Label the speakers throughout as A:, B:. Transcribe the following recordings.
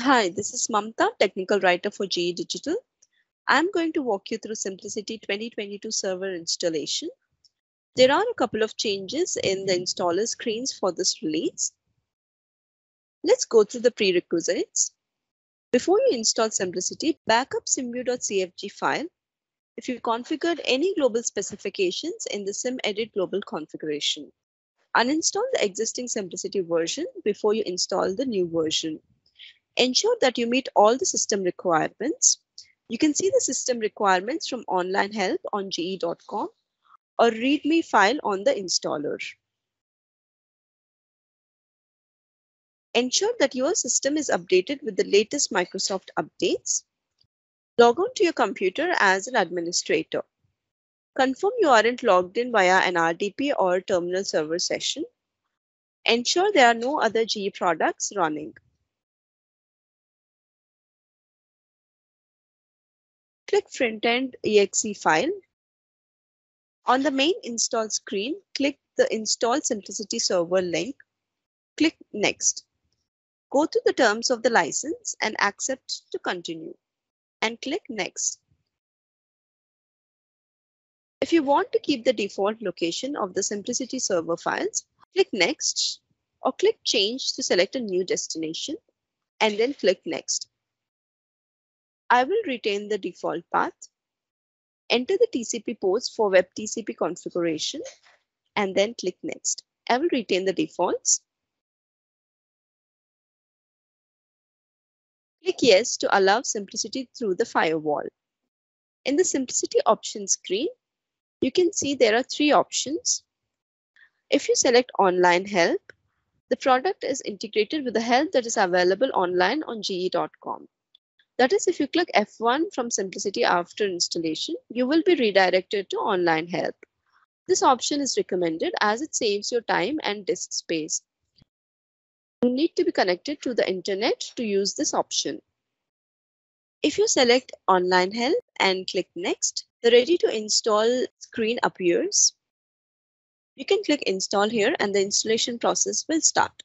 A: Hi, this is Mamta, technical writer for GE Digital. I'm going to walk you through CIMPLICITY 2022 server installation. There are a couple of changes in the installer screens for this release. Let's go through the prerequisites. Before you install CIMPLICITY, backup cimview.cfg file. If you configured any global specifications in the CimEdit global configuration, uninstall the existing CIMPLICITY version before you install the new version. Ensure that you meet all the system requirements. You can see the system requirements from online help on ge.com or README file on the installer. Ensure that your system is updated with the latest Microsoft updates. Log on to your computer as an administrator. Confirm you aren't logged in via an RDP or terminal server session. Ensure there are no other GE products running. Click Frontend exe file. On the main install screen, click the Install CIMPLICITY Server link. Click Next. Go to the terms of the license and accept to continue and click Next. If you want to keep the default location of the CIMPLICITY server files, click Next or click Change to select a new destination and then click Next. I will retain the default path. Enter the TCP ports for web TCP configuration and then click Next. I will retain the defaults. Click Yes to allow CIMPLICITY through the firewall. In the CIMPLICITY options screen, you can see there are three options. If you select Online Help, the product is integrated with the help that is available online on ge.com. That is, if you click F1 from CIMPLICITY after installation, you will be redirected to online help. This option is recommended as it saves your time and disk space. You need to be connected to the internet to use this option. If you select online help and click next, the ready to install screen appears. You can click install here and the installation process will start.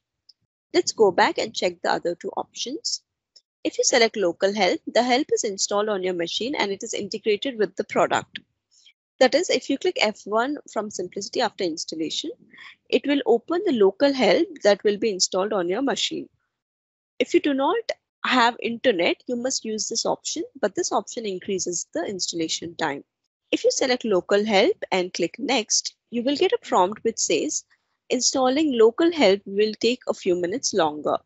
A: Let's go back and check the other two options. If you select local help, the help is installed on your machine and it is integrated with the product. That is, if you click F1 from CIMPLICITY after installation, it will open the local help that will be installed on your machine. If you do not have internet, you must use this option, but this option increases the installation time. If you select local help and click next, you will get a prompt which says installing local help will take a few minutes longer.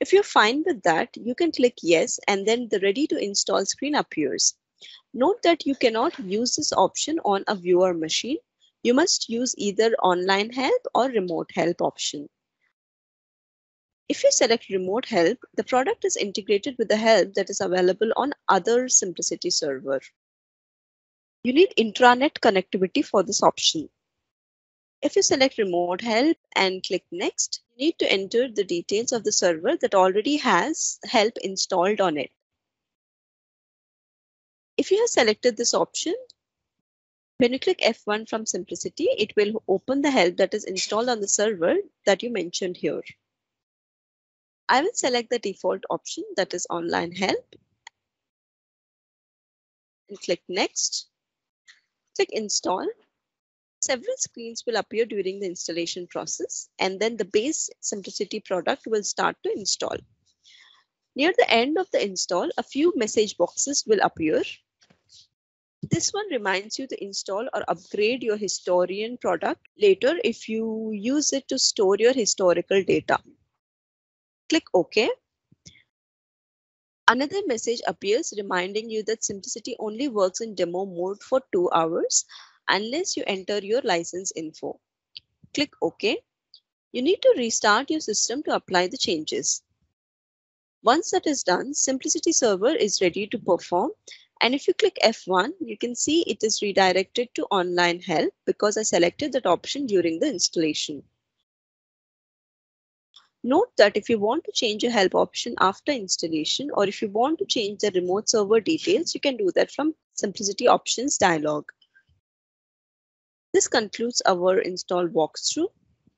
A: If you're fine with that, you can click yes and then the ready to install screen appears. Note that you cannot use this option on a viewer machine. You must use either online help or remote help option. If you select remote help, the product is integrated with the help that is available on other CIMPLICITY server. You need intranet connectivity for this option. If you select remote help and click next, you need to enter the details of the server that already has help installed on it. If you have selected this option, when you click F1 from CIMPLICITY, it will open the help that is installed on the server that you mentioned here. I will select the default option that is online help and click next. Click install Several screens will appear during the installation process and then the base CIMPLICITY product will start to install. Near the end of the install, a few message boxes will appear. This one reminds you to install or upgrade your historian product later if you use it to store your historical data. Click OK. Another message appears reminding you that CIMPLICITY only works in demo mode for two hours unless you enter your license info. Click OK. You need to restart your system to apply the changes. Once that is done, CIMPLICITY Server is ready to perform. And if you click F1, you can see it is redirected to online help because I selected that option during the installation. Note that if you want to change a help option after installation or if you want to change the remote server details, you can do that from CIMPLICITY Options dialog. This concludes our install walkthrough.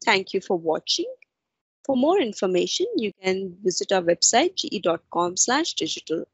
A: Thank you for watching. For more information, you can visit our website ge.com digital.